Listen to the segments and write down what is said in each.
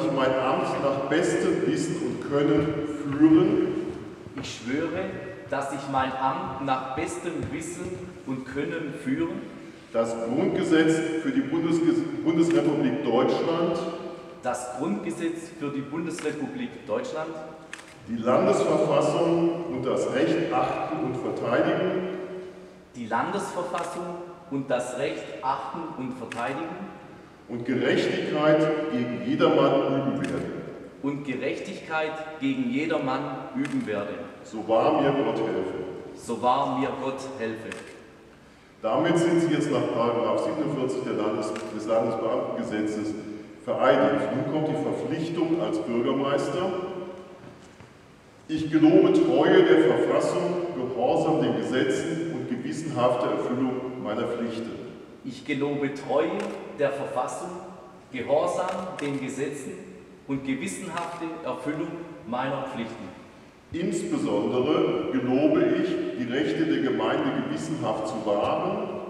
ich mein Amt nach bestem Wissen und Können führen, Ich schwöre, dass ich mein Amt nach bestem Wissen und Können führen, das Grundgesetz für die Bundesge Bundesrepublik Deutschland, das Grundgesetz für die Bundesrepublik Deutschland, die Landesverfassung und das Recht achten und verteidigen, die Landesverfassung und das Recht achten und verteidigen und Gerechtigkeit gegen jedermann üben werde. und Gerechtigkeit gegen jedermann üben werde. So wahr mir Gott helfe. So wahr mir Gott helfe. Damit sind Sie jetzt nach 47 der Landes des Landesbeamtengesetzes vereidigt. Nun kommt die Verpflichtung als Bürgermeister. Ich gelobe Treue der Verfassung, Gehorsam den Gesetzen und gewissenhafte Erfüllung meiner Pflichten. Ich gelobe Treue der Verfassung, Gehorsam den Gesetzen und gewissenhafte Erfüllung meiner Pflichten. Insbesondere gelobe ich, die Rechte der Gemeinde gewissenhaft zu wahren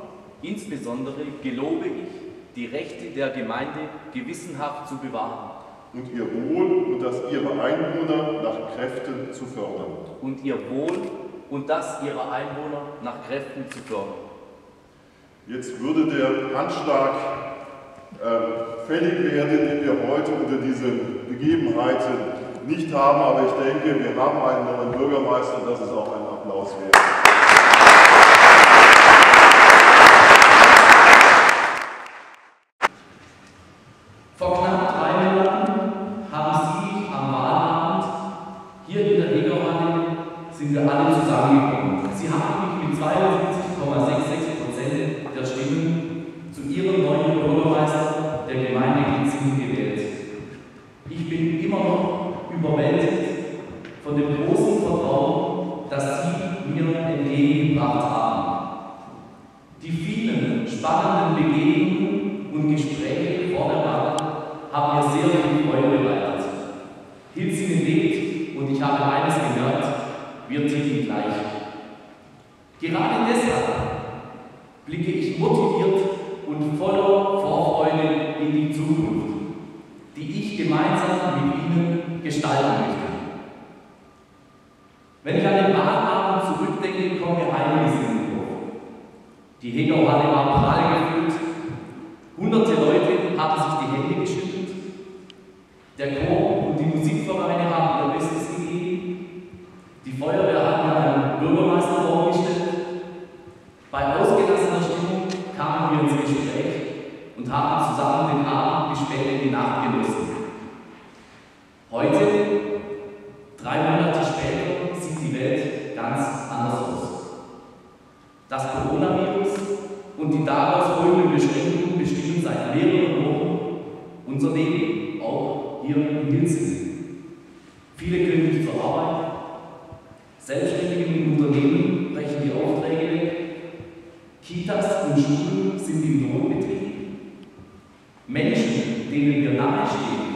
Insbesondere gelobe ich, die Rechte der Gemeinde gewissenhaft zu bewahren und ihr Wohl und das ihrer Einwohner nach Kräften zu fördern. und ihr Wohl und das ihrer Einwohner nach Kräften zu fördern. Jetzt würde der Handschlag äh, fällig werden, den wir heute unter diesen Begebenheiten nicht haben, aber ich denke, wir haben einen neuen Bürgermeister und das ist auch ein Applaus wert. Mir entgegengebracht haben. Die vielen spannenden Begegnungen und Gespräche vor der Wahl haben mir sehr viel Freude bereitet. Hilsingen lebt und ich habe eines gemerkt, wir ticken gleich. Gerade deshalb blicke ich motiviert und voller Vorfreude in die Zukunft, die ich gemeinsam mit Ihnen gestalten möchte. Wenn ich an den Wahlabend zurückdenke, kommt mir einiges in den Kopf. Die Hegauhalle war prall gefüllt. Hunderte Leute haben sich die Hände geschüttelt. Der Chor und die Musikvereine haben ihr Bestes gegeben. Die Feuerwehr hat mir einen Bürgermeister vorgestellt. Bei ausgelassener Stimmung kamen wir ins Gespräch und haben zusammen den Abend bis spät in die Nacht genossen. Heute, drei Monate später, sieht die Welt ganz anders aus. Das Coronavirus und die daraus folgenden Beschränkungen bestimmen seit mehreren Wochen unser Leben, auch hier in Hilsingen. Viele nicht zur Arbeit, Selbstständige und Unternehmen brechen die Aufträge weg, Kitas und Schulen sind im Notbetrieb. Menschen, denen wir nahestehen,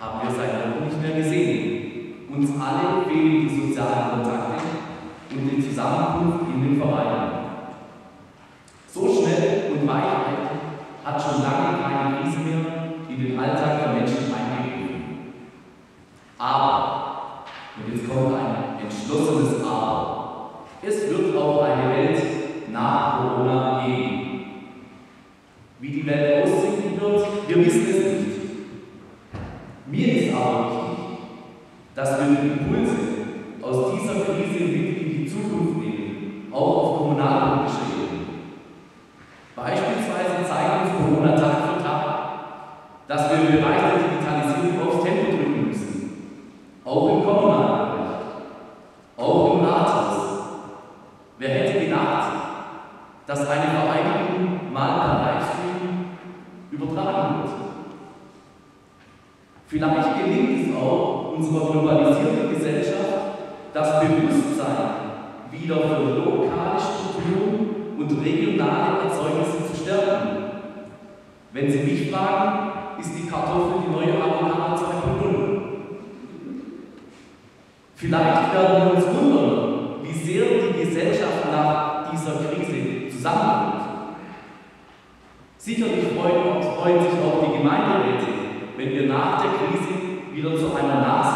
haben wir seit Wochen nicht mehr gesehen. Uns alle fehlen die sozialen Kontakte und die Zusammenkunft in den Vereinen. Und jetzt kommt ein entschlossenes Aber, es wird auch eine Welt nach Corona geben. Wie die Welt aussehen wird, wir wissen es nicht. Mir ist aber wichtig, dass wir die Impulse aus dieser Krise mit in die Zukunft nehmen, auch auf kommunaler Ebene. Beispielsweise zeigt uns Corona Tag für Tag, dass wir im Bereich der Digitalisierung aufs Tempo drücken müssen. Auch im kommunalen Bereich. Auch im Rathaus. Wer hätte gedacht, dass eine Vereinigung mal per Livestream übertragen wird? Vielleicht gelingt es auch unserer globalisierten Gesellschaft, das Bewusstsein wieder für lokale Strukturen und regionale Erzeugnisse zu stärken. Wenn Sie mich fragen, ist die Kartoffel die neue Avocado 2.0. Vielleicht werden wir uns wundern, wie sehr die Gesellschaft nach dieser Krise zusammenkommt. Sicherlich freut, freuen sich auch die Gemeinderäte, wenn wir nach wieder zu einer nachsitzen